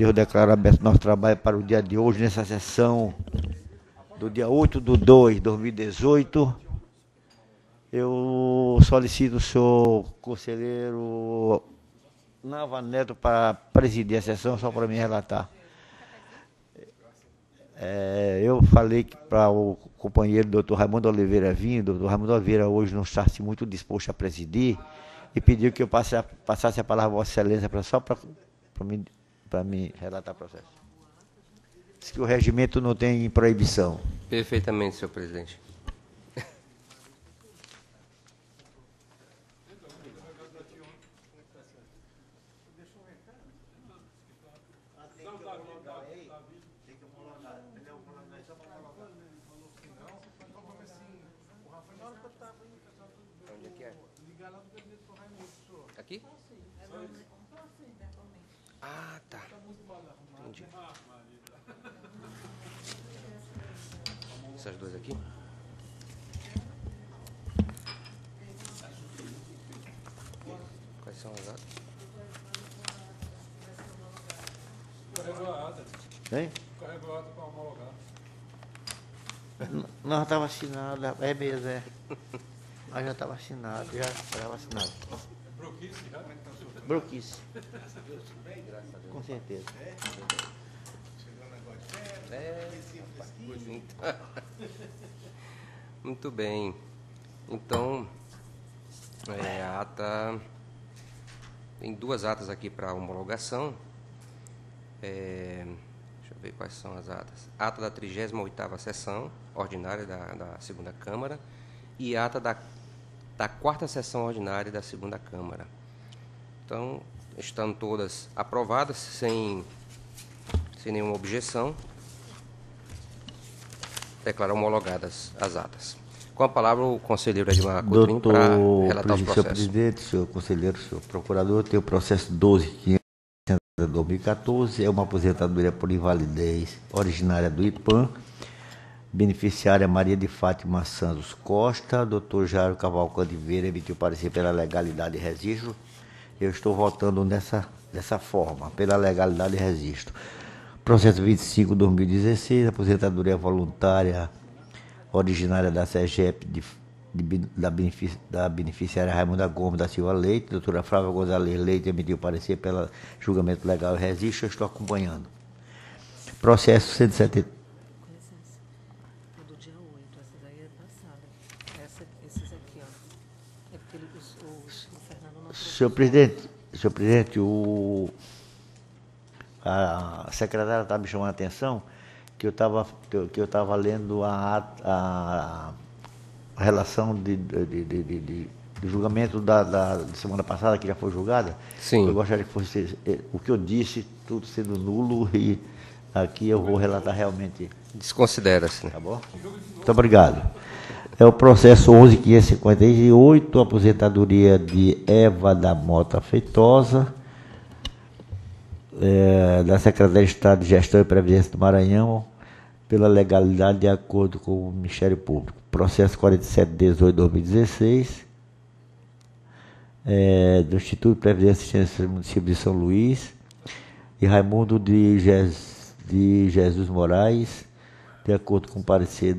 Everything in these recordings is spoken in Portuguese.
Eu declaro aberto nosso trabalho para o dia de hoje, nessa sessão do dia 8 de 2 de 2018. Eu solicito o senhor conselheiro Nava Neto para presidir a sessão, só para me relatar. É, eu falei para o companheiro doutor Raimundo Oliveira vir, o doutor Raimundo Oliveira hoje não está muito disposto a presidir, e pediu que eu passasse a palavra a Vossa Excelência pra, só para me para me relatar o processo. Diz que o regimento não tem proibição. Perfeitamente, senhor presidente. Aqui? Ah, tá. Entendi. Essas duas aqui? Quais são as atas? Carregou a ata. Hein? Carregou a ata para homologar. Não, já estava assinado, é mesmo, é. Mas já estava assinado, já estava assinado. Broquice já? Broquice. Com certeza. É. Muito bem. Então, é, a ata. Tem duas atas aqui para homologação. É, deixa eu ver quais são as atas. Ata da 38ª sessão ordinária da, da segunda Câmara e ata da, da quarta sessão ordinária da segunda Câmara. Então, estando todas aprovadas, sem, sem nenhuma objeção, declaro homologadas as atas. Com a palavra, o conselheiro Edmar Coutrinho para relatar os Senhor processos. presidente, senhor conselheiro, senhor procurador, tem o processo 12500 de 2014, é uma aposentadoria por invalidez originária do IPAM, beneficiária Maria de Fátima Santos Costa, doutor Jairo Cavalcante Vieira emitiu parecer pela legalidade e registro. Eu estou votando nessa, dessa forma, pela legalidade e registro. Processo 25 2016, aposentadoria voluntária originária da SEGEP de, de, da, da beneficiária Raimunda Gomes da Silva Leite, doutora Flávia Gonzalez Leite emitiu parecer pelo julgamento legal e registro, eu estou acompanhando. Processo 170. Com licença. É do dia 8, essa daí é passada. Esses aqui, ó. É porque ele, os, os, o Fernando não Senhor presidente, senhor presidente, o, a secretária está me chamando a atenção que eu estava que eu estava lendo a, a, a relação de, de, de, de, do julgamento da, da semana passada, que já foi julgada. Sim. Eu gostaria que fosse eh, o que eu disse, tudo sendo nulo, e aqui eu vou relatar realmente. Desconsidera-se. Né? Tá bom? Muito obrigado. É o processo 11.558, aposentadoria de Eva da Mota Feitosa, é, da Secretaria de Estado de Gestão e Previdência do Maranhão, pela legalidade de acordo com o Ministério Público. Processo 4718-2016, é, do Instituto de Previdência e Assistência do município de São Luís, e Raimundo de, Jes- de Jesus Moraes, de acordo com o parecer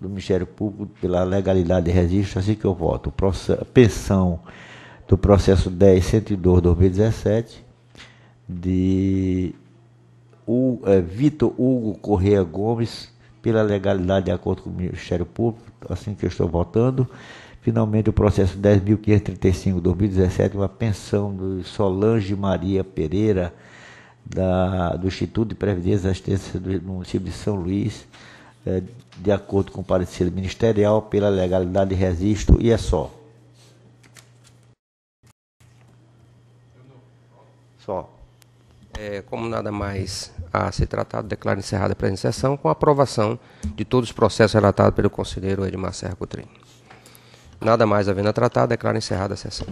do Ministério Público pela legalidade de registro, assim que eu voto. Pensão do processo 10.102-2017, de eh, Vitor Hugo Correia Gomes, pela legalidade de acordo com o Ministério Público, assim que eu estou votando. Finalmente, o processo 10.535-2017, uma pensão do Solange Maria Pereira, da, do Instituto de Previdência e Assistência do município de São Luís, eh, de acordo com o parecer ministerial, pela legalidade de registro, e é só. Só. É, como nada mais a ser tratado, declaro encerrada a presente sessão com a aprovação de todos os processos relatados pelo conselheiro Edmar Serra Coutrinho. Nada mais havendo a tratar, declaro encerrada a sessão.